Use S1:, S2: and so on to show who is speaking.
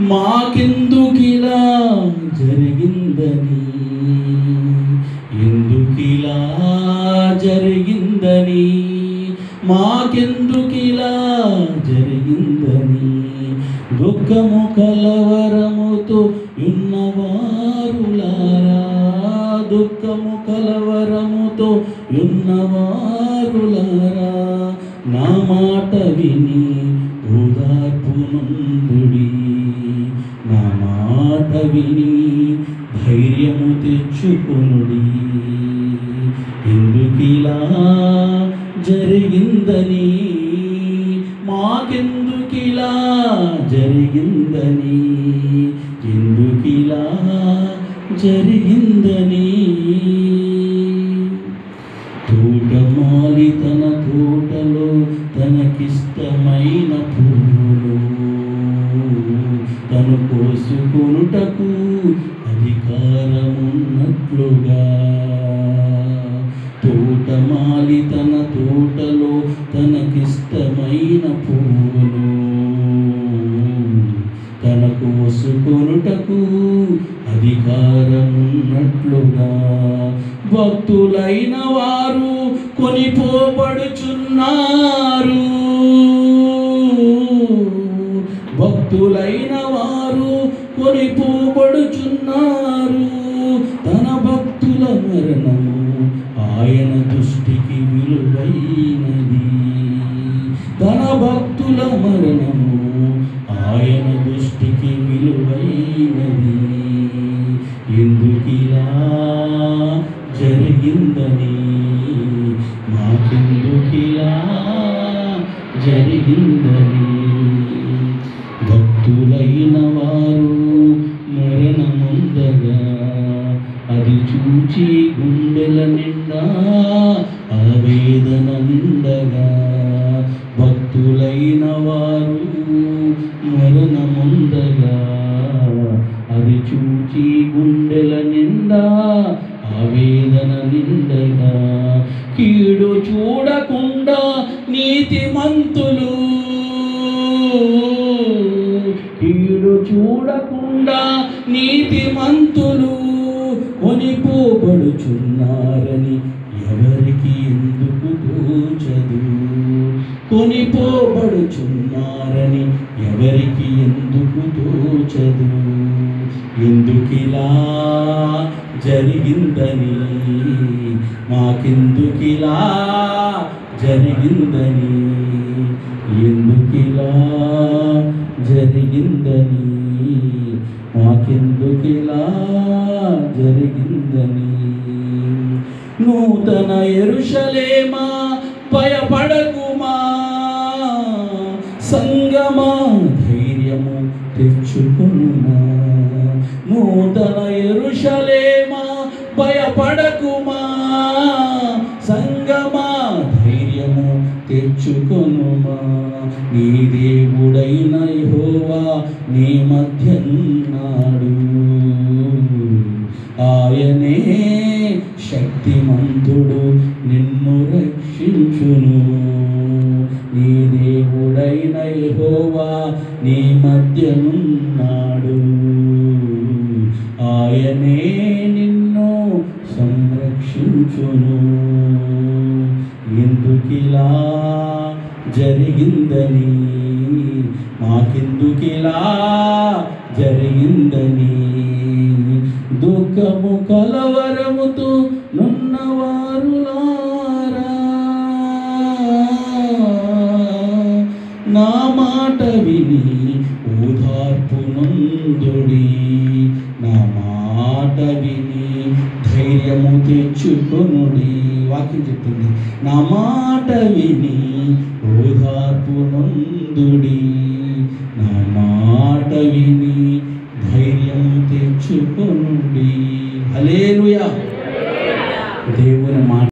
S1: మాకెందుకిలా జరిగిందని? ఎందుకిలా జరిగిందని? మాకెందుకిలా జరిగిందని? దుఃఖము కలవరముతో ఉన్నవారులారా? దుఃఖము కలవరముతో ఉన్నవారులారా? నా మాట విని మందుడి నా మాట విని ధైర్యము తెచ్చుకొనుడి. ఎందుకిలా జరిగిందని? మాకెందుకిలా జరిగిందని? ఎందుకిలా జరిగిందని? తను కోసుకొనుటకు అధికారమున్నట్లుగా. తోటమాలి తన తోటలో తనకిష్టమైన పువ్వులు. తనకు వసుకొనుటకు అధికారమున్నట్లుగా. భక్తులైన వారు కొనిపోబడుచున్నారు. మరణము ఆయన దృష్టికి విలువైనది. ఎందుకిలా జరిగిందని? మాకెందుకిలా జరిగిందని? భక్తులైన వారు మరణముందగా అది చూచి గుండెల నిండా ఆవేదన నిండగా గుండెల నిండా ఆవేదన నిండగా కీడు చూడకుండా నీతిమంతులు కీడు చూడకుండా నీతిమంతులు కొనిపోబడుచున్నారని ఎవరికి ఎందుకు తోచదు? కొనిపోబడుచున్నారని ఎవరికి ఎందుకు తోచదు? ఎందుకిలా జరిగిందని? మాకెందుకిలా జరిగిందని? ఎందుకిలా జరిగిందని? మాకెందుకిలా జరిగిందని? నూతన ఎరుషలేమా భయపడకుమా? సంగమా ధైర్యము తెచ్చుకునుమా? నూతన ఎరుషలేమా? భయపడకుమా? సంగమా? ధైర్యము తెచ్చుకొనుమా? నీ దేవుడైన హోవా నీ మధ్యన్నాడు. ఆయనే శక్తిమంతుడు నిన్ను రక్షించును. నీ దేవుడైన హోవా నీ మధ్యనున్నాడు ఆయనే నిన్ను సంరక్షించును. ఎందుకిలా జరిగిందని? మాకెందుకిలా జరిగిందని? దుఃఖము కలవరముతో నున్నవారులారా. నా మాట విని ఓదార్పు నందుడి ధైర్యము తెచ్చుకొనుడి వాక్యం చెప్తుంది. నా మాట విని ఓదార్పు నందుడి నా మాట విని ధైర్యం తెచ్చుకొనుడి హల్లెలూయా. దేవుని మాట